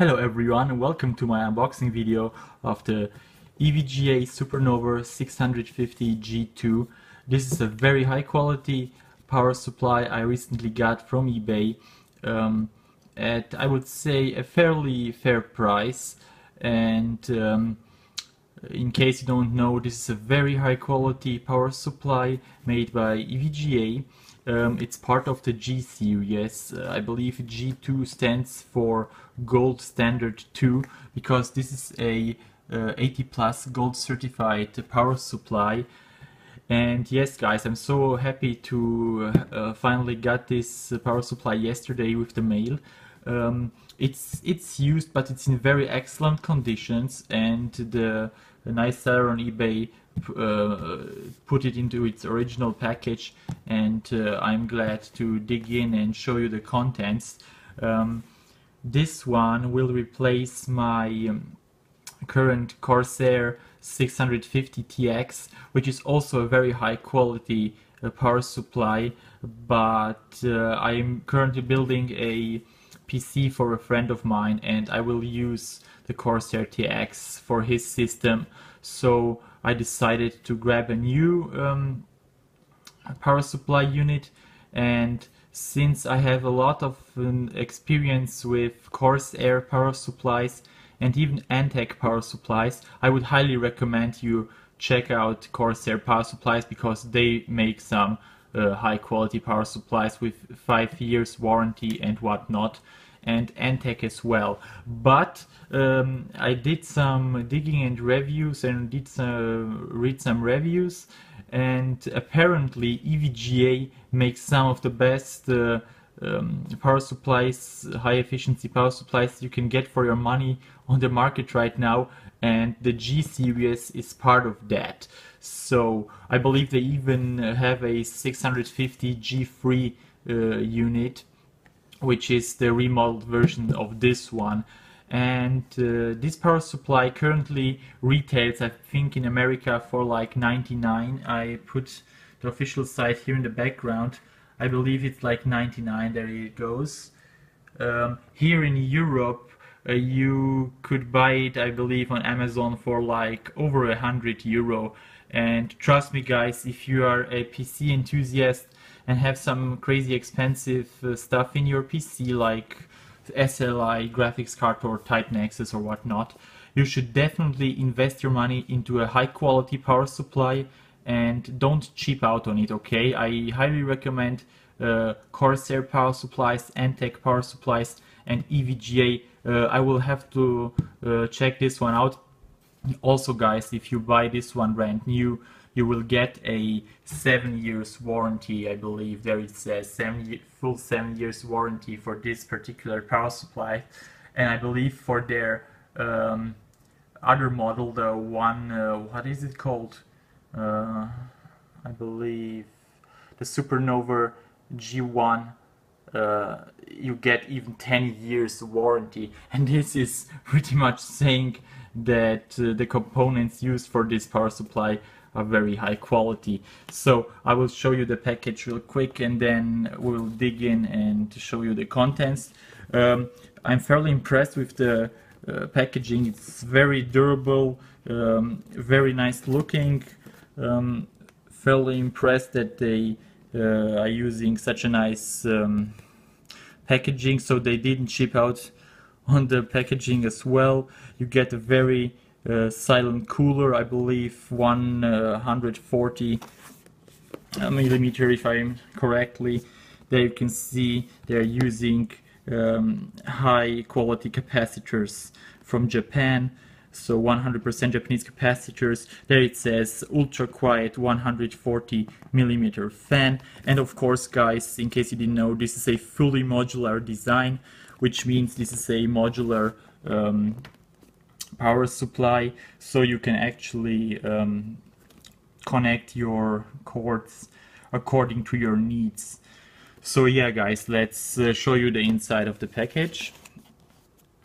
Hello everyone and welcome to my unboxing video of the EVGA Supernova 650 G2. This is a very high quality power supply I recently got from eBay um, at I would say a fairly fair price and um, in case you don't know this is a very high quality power supply made by EVGA um, it's part of the G series. Uh, I believe G2 stands for Gold Standard 2 because this is a uh, 80 plus gold certified power supply. And yes, guys, I'm so happy to uh, finally got this power supply yesterday with the mail. Um, it's it's used, but it's in very excellent conditions, and the, the nice seller on eBay uh, put it into its original package and uh, I'm glad to dig in and show you the contents. Um, this one will replace my um, current Corsair 650 TX which is also a very high quality uh, power supply but uh, I'm currently building a PC for a friend of mine and I will use the Corsair TX for his system so I decided to grab a new um, power supply unit. And since I have a lot of um, experience with Corsair air power supplies and even Antec power supplies, I would highly recommend you check out Corsair power supplies because they make some uh, high quality power supplies with 5 years warranty and whatnot and Antec as well. But um, I did some digging and reviews and did some, read some reviews and apparently EVGA makes some of the best uh, um, power supplies, high efficiency power supplies you can get for your money on the market right now and the G series is part of that. So I believe they even have a 650 G3 uh, unit which is the remodeled version of this one. And uh, this power supply currently retails I think in America for like 99 I put the official site here in the background. I believe it's like 99 there it goes. Um, here in Europe uh, you could buy it I believe on Amazon for like over a hundred euro. And trust me guys if you are a PC enthusiast and have some crazy expensive uh, stuff in your PC like SLI graphics card or Titan Nexus or whatnot, you should definitely invest your money into a high quality power supply and don't cheap out on it, okay? I highly recommend uh, Corsair power supplies, Antec power supplies, and EVGA. Uh, I will have to uh, check this one out. Also, guys, if you buy this one brand new, you will get a seven years warranty I believe. There it says seven full seven years warranty for this particular power supply. And I believe for their um, other model the one uh, what is it called? Uh, I believe the Supernova G1 uh, you get even 10 years warranty. And this is pretty much saying that uh, the components used for this power supply are very high quality. So I will show you the package real quick and then we'll dig in and show you the contents. Um, I'm fairly impressed with the uh, packaging. It's very durable, um, very nice looking. Um, fairly impressed that they uh, are using such a nice um, packaging so they didn't ship out on the packaging as well. You get a very uh, silent cooler, I believe 140 uh, millimeter if I'm correctly. There you can see they're using um, high quality capacitors from Japan so 100% Japanese capacitors. There it says ultra quiet 140 millimeter fan. And of course, guys, in case you didn't know, this is a fully modular design, which means this is a modular um, power supply so you can actually um, connect your cords according to your needs. So yeah guys, let's uh, show you the inside of the package.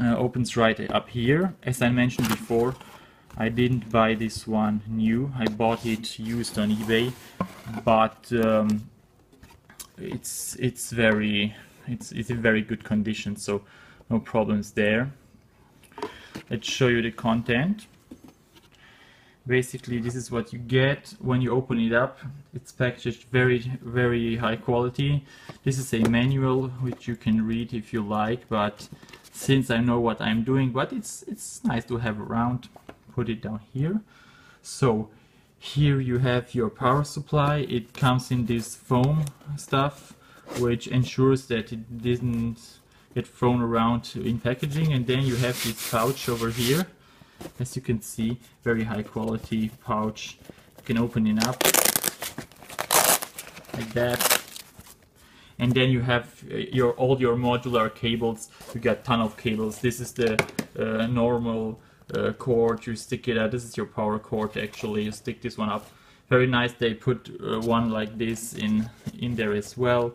Uh, opens right up here. As I mentioned before, I didn't buy this one new. I bought it used on eBay, but um, it's it's very it's it's in very good condition, so no problems there. Let's show you the content. Basically this is what you get when you open it up. It's packaged very very high quality. This is a manual which you can read if you like but since I know what I'm doing but it's it's nice to have around put it down here. So here you have your power supply. It comes in this foam stuff which ensures that it didn't get thrown around in packaging and then you have this pouch over here. As you can see very high quality pouch. You can open it up like that. And then you have uh, your all your modular cables. You got ton of cables. This is the uh, normal uh, cord. You stick it out. This is your power cord actually. You stick this one up. Very nice. They put uh, one like this in in there as well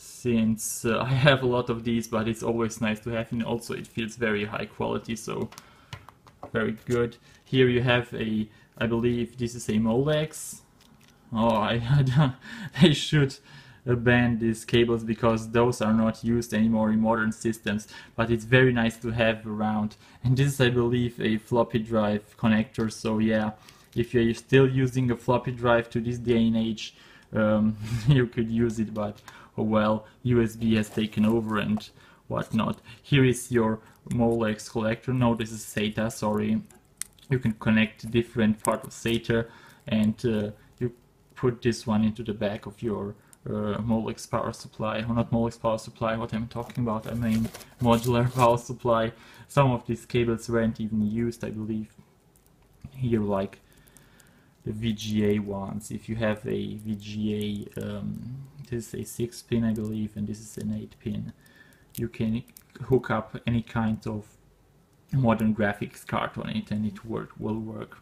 since uh, I have a lot of these but it's always nice to have and also it feels very high quality so very good. Here you have a, I believe this is a Molex. Oh, I, I should ban these cables because those are not used anymore in modern systems, but it's very nice to have around. And this is, I believe, a floppy drive connector, so yeah, if you're still using a floppy drive to this day and age, um, you could use it, but well, USB has taken over and whatnot. Here is your Molex collector. No, this is SATA, sorry. You can connect different part of SATA and uh, you put this one into the back of your uh, Molex power supply, or not Molex power supply, what I'm talking about, I mean modular power supply. Some of these cables weren't even used, I believe. Here like the VGA ones. If you have a VGA, um, is a 6 pin I believe, and this is an 8 pin you can hook up any kind of modern graphics card on it and it work, will work.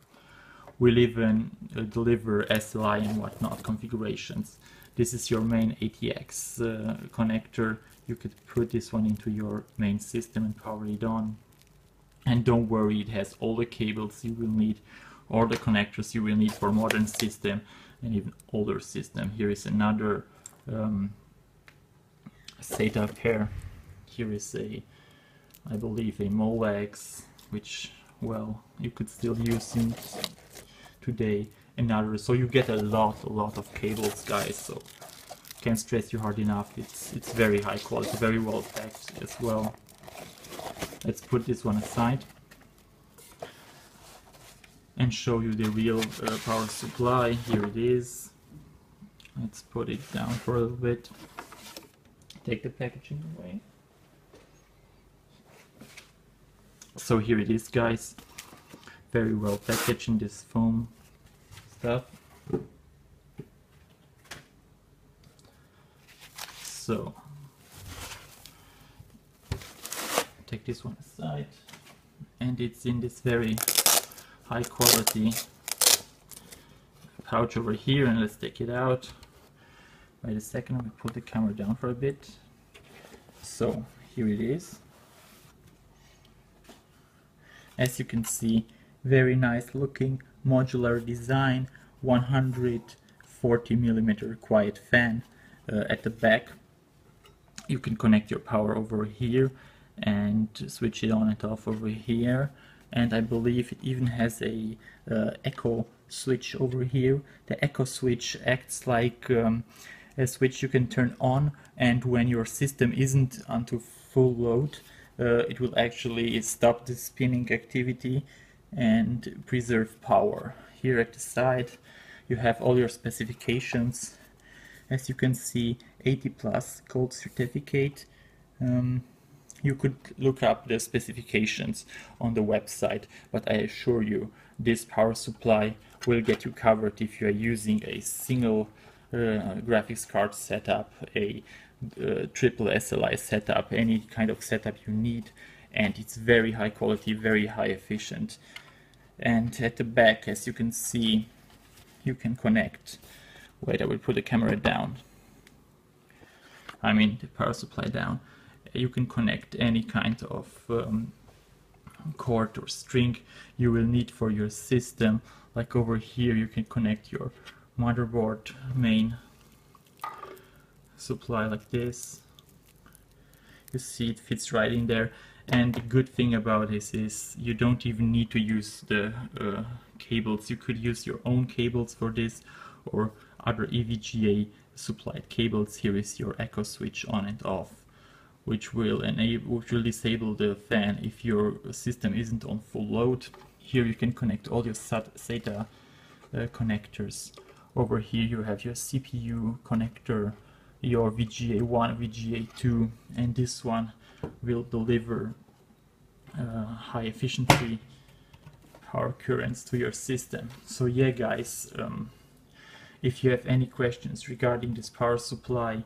We'll even uh, deliver SLI and whatnot configurations. This is your main ATX uh, connector. You could put this one into your main system and power it on. And don't worry, it has all the cables you will need, all the connectors you will need for modern system and even older system. Here is another um, SATA pair here is a, I believe, a Molex, which, well, you could still use in today. Another, so you get a lot, a lot of cables, guys. So can't stress you hard enough. It's it's very high quality, very well packed as well. Let's put this one aside and show you the real uh, power supply. Here it is. Let's put it down for a little bit. Take the packaging away. So here it is guys, very well packaged in this foam stuff. So take this one aside and it's in this very high quality pouch over here and let's take it out. Wait a second, I'm put the camera down for a bit. So here it is. As you can see very nice looking modular design 140 millimeter quiet fan uh, at the back. You can connect your power over here and switch it on and off over here. And I believe it even has a uh, eco switch over here. The eco switch acts like um, a switch you can turn on and when your system isn't onto full load uh, it will actually stop the spinning activity and preserve power. Here at the side you have all your specifications. As you can see 80 plus gold certificate. Um, you could look up the specifications on the website but I assure you this power supply will get you covered if you are using a single graphics card setup, a uh, triple SLI setup, any kind of setup you need and it's very high quality, very high efficient. And at the back, as you can see, you can connect. Wait, I will put the camera down. I mean the power supply down. You can connect any kind of um, cord or string you will need for your system. Like over here, you can connect your motherboard main supply like this. You see it fits right in there. And the good thing about this is you don't even need to use the uh, cables. You could use your own cables for this or other EVGA supplied cables. Here is your eco switch on and off which will enable which will disable the fan if your system isn't on full load. Here you can connect all your SATA uh, connectors over here you have your CPU connector your VGA1 VGA2 and this one will deliver uh, high efficiency power currents to your system. So yeah guys um, if you have any questions regarding this power supply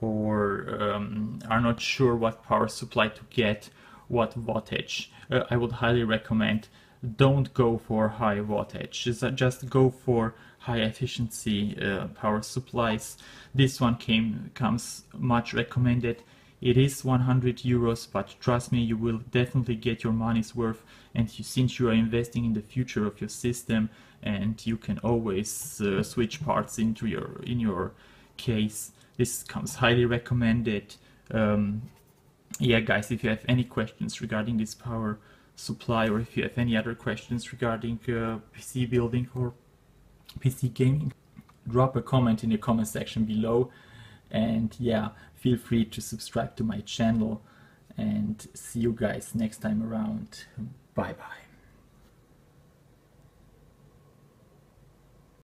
or um, are not sure what power supply to get, what wattage, uh, I would highly recommend don't go for high wattage, just, just go for high efficiency uh, power supplies. This one came comes much recommended. It is 100 euros, but trust me, you will definitely get your money's worth. And you, since you are investing in the future of your system, and you can always uh, switch parts into your in your case, this comes highly recommended. Um, yeah, guys, if you have any questions regarding this power supply, or if you have any other questions regarding uh, PC building or PC gaming, drop a comment in the comment section below. And yeah, feel free to subscribe to my channel and see you guys next time around. Bye bye.